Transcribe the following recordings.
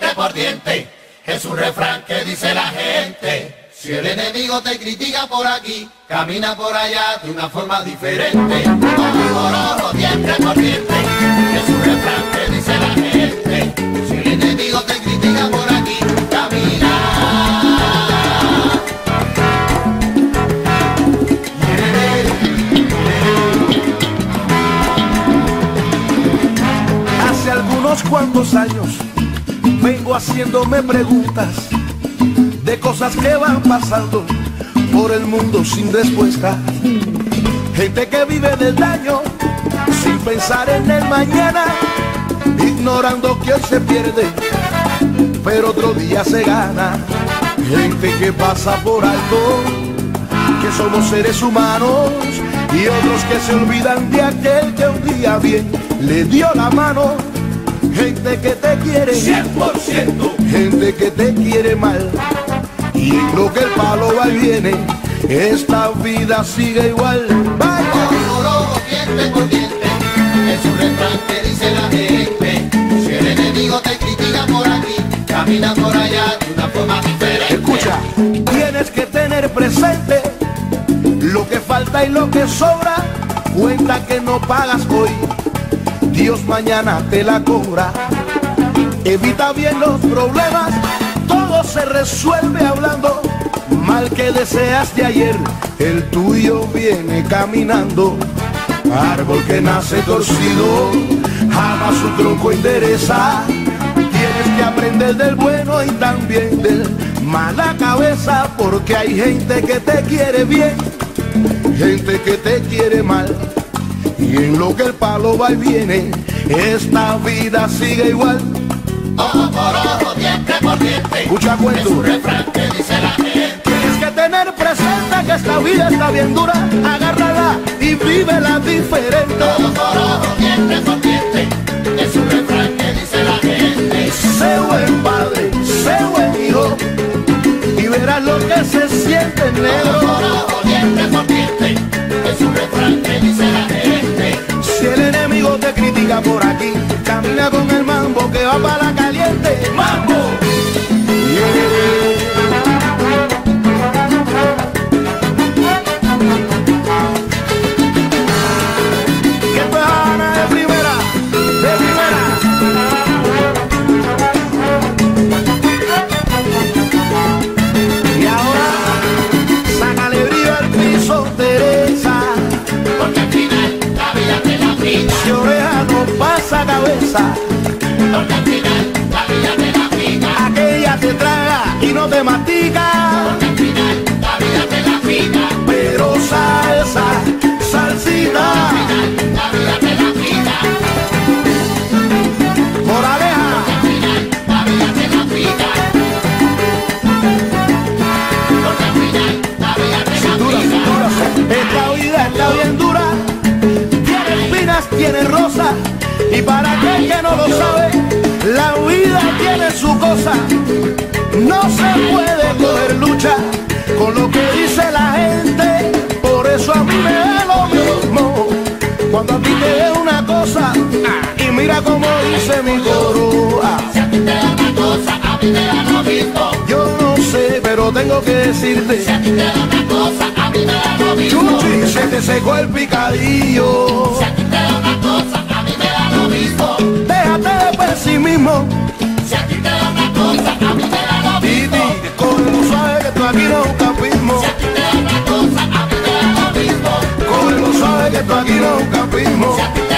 diente por diente. Es un refrán que dice la gente. Si el enemigo te critica por aquí, camina por allá de una forma diferente. Ojo diente por diente. Es un refrán que dice la gente. Si el enemigo te critica por aquí, camina. Hace algunos cuantos años vengo haciéndome preguntas de cosas que van pasando por el mundo sin respuesta. Gente que vive del daño sin pensar en el mañana, ignorando que hoy se pierde, pero otro día se gana. Gente que pasa por alto, que somos seres humanos y otros que se olvidan de aquel que un día bien le dio la mano. Gente que te quiere 100%. gente que te quiere mal y en lo que el palo va y viene esta vida sigue igual vaya diente por diente. Es un refrán que dice la gente. Si el enemigo te critica por aquí, camina por allá de una forma diferente. escucha tienes que tener presente lo que falta y lo que sobra cuenta que no pagas hoy Dios mañana te la cobra evita bien los problemas todo se resuelve hablando. Mal que deseas de ayer el tuyo viene caminando. Árbol que nace torcido jamás su tronco endereza. Tienes que aprender del bueno y también del mala cabeza porque hay gente que te quiere bien gente que te quiere mal y en lo que el palo va y viene esta vida sigue igual Ojo por ojo, diente por diente. Escucha Es cuento. un refrán que dice la gente. Tienes que tener presente que esta vida está bien dura, agárrala y vívela diferente. Ojo por ojo, diente por diente. Es un refrán que dice la gente. Sé buen padre, sé buen hijo, y verás lo que se siente Ojo negro. por ojo, diente por con el mambo que va para la caliente. ¡Mambo! Cuando a ti te dé una cosa, y mira como dice mi coro. ah, Si a ti te da una cosa, a mí me da lo mismo. Yo no sé, pero tengo que decirte. Si a ti te da una cosa, a mí me da lo mismo. Chuchi, se te secó el picadillo. Si a ti te da una cosa, a mí me da lo mismo. Déjate de pesimismo. Suave que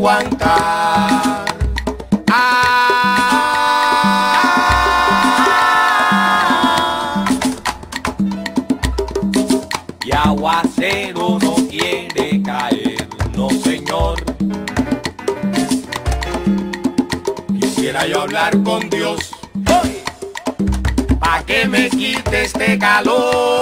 aguantar. Ah, y aguacero no quiere caer, no señor. Quisiera yo hablar con Dios, pa' que me quite este calor.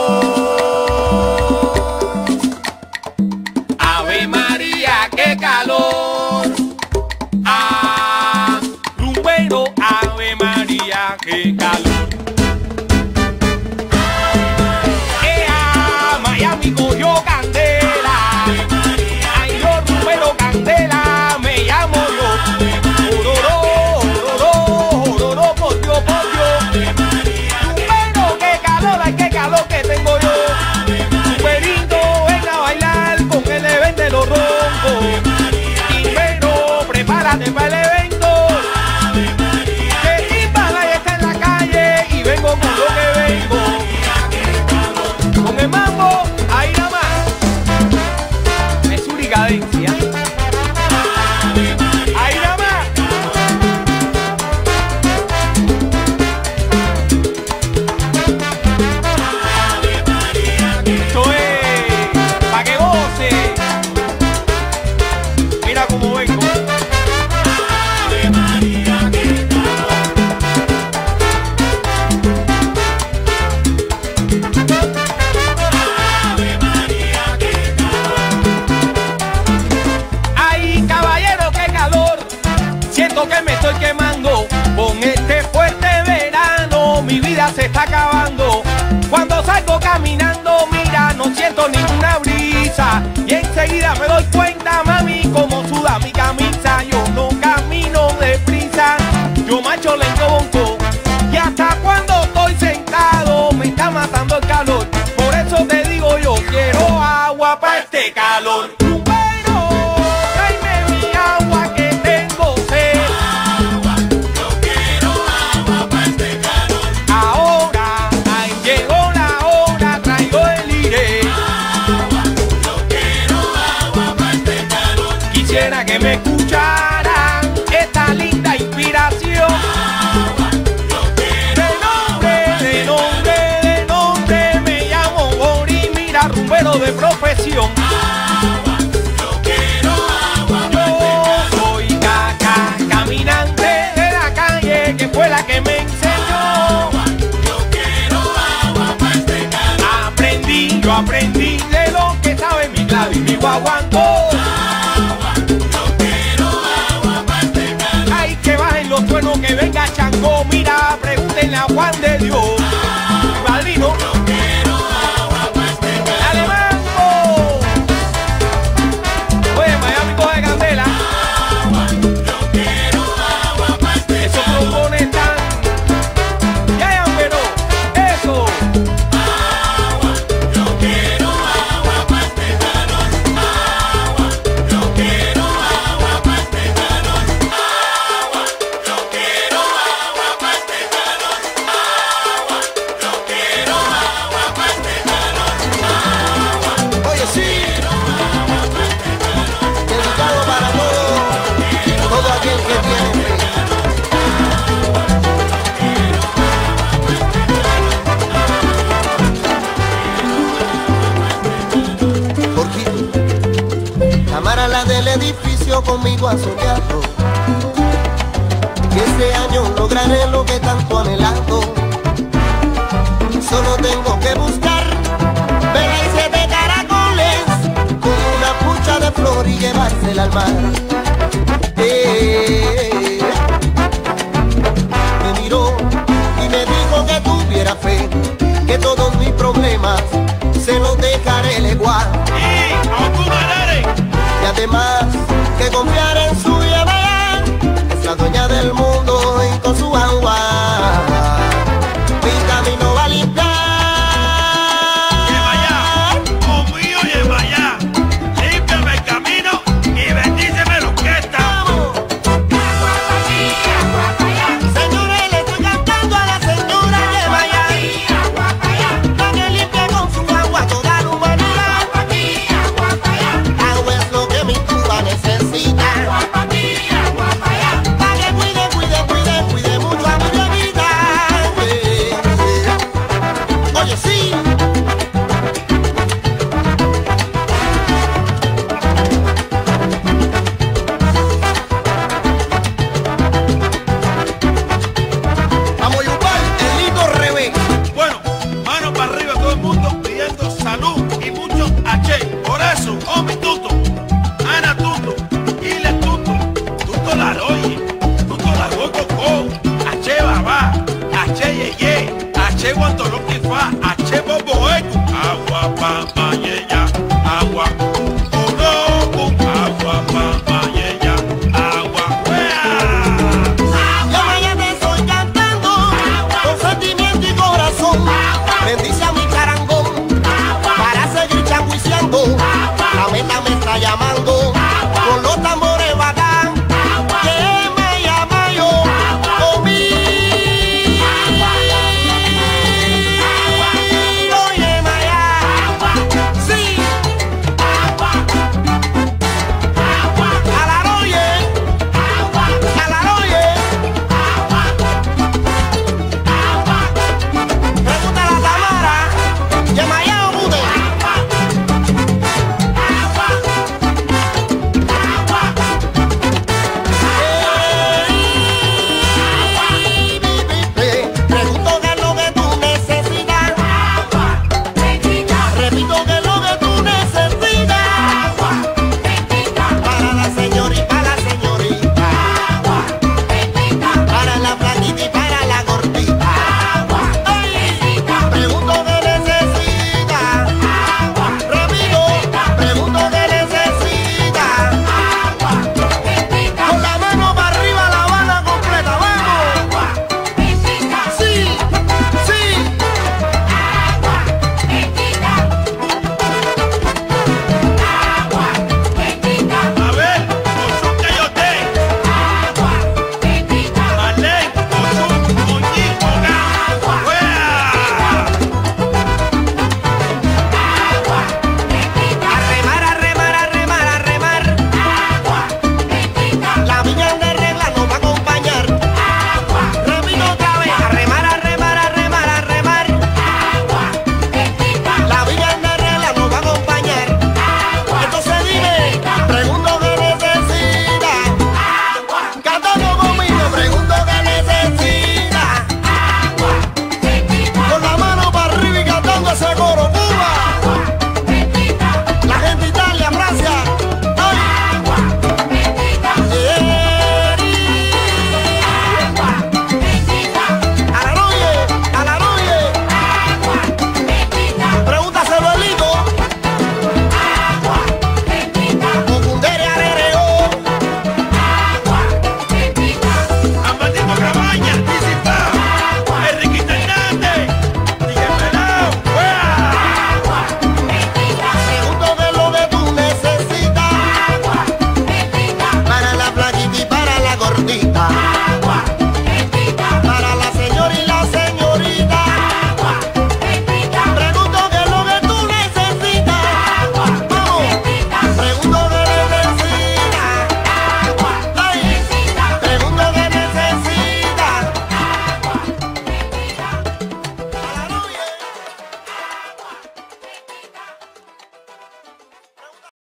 Agua, yo quiero agua. Yo soy caca, caminante de la calle que fue la que me enseñó. Agua, yo quiero agua para este. Aprendí, yo aprendí de lo que sabe mi clave y mi guaguancó. Agua, yo quiero agua para este. Ay, que bajen los truenos, que venga Chancó. Mira, pregúntenle a Juan de Dios. conmigo a soñar.